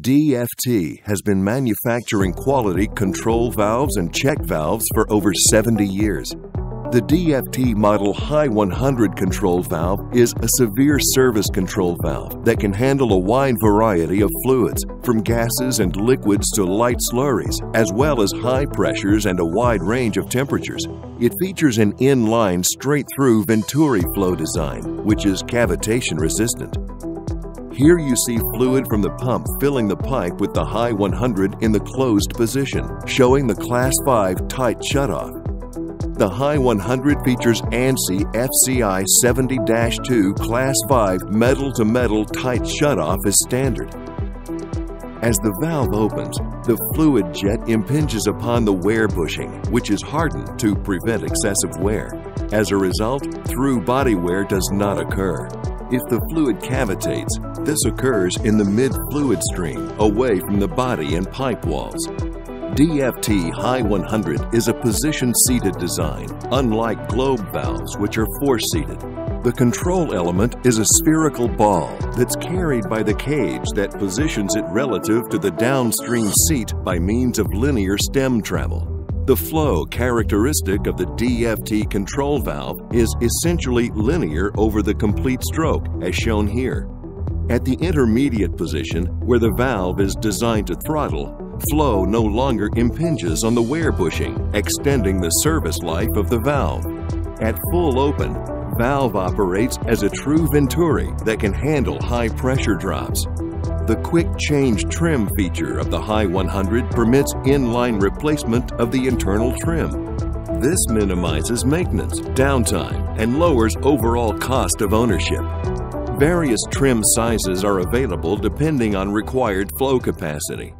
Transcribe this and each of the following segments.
DFT has been manufacturing quality control valves and check valves for over 70 years. The DFT Model High 100 control valve is a severe service control valve that can handle a wide variety of fluids, from gases and liquids to light slurries, as well as high pressures and a wide range of temperatures. It features an inline straight-through Venturi flow design, which is cavitation resistant. Here you see fluid from the pump filling the pipe with the high 100 in the closed position, showing the Class 5 tight shutoff. The High 100 features ANSI FCI 70-2 Class 5 metal-to-metal tight shutoff as standard. As the valve opens, the fluid jet impinges upon the wear bushing, which is hardened to prevent excessive wear. As a result, through body wear does not occur. If the fluid cavitates, this occurs in the mid-fluid stream, away from the body and pipe walls. DFT High 100 is a position-seated design, unlike globe valves which are force-seated. The control element is a spherical ball that's carried by the cage that positions it relative to the downstream seat by means of linear stem travel. The flow characteristic of the DFT control valve is essentially linear over the complete stroke, as shown here. At the intermediate position, where the valve is designed to throttle, flow no longer impinges on the wear bushing, extending the service life of the valve. At full open, valve operates as a true Venturi that can handle high pressure drops. The quick change trim feature of the High 100 permits inline replacement of the internal trim. This minimizes maintenance, downtime, and lowers overall cost of ownership. Various trim sizes are available depending on required flow capacity.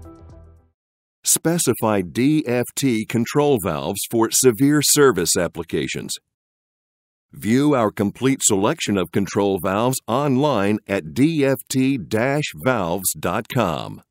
Specify DFT control valves for severe service applications. View our complete selection of control valves online at dft-valves.com.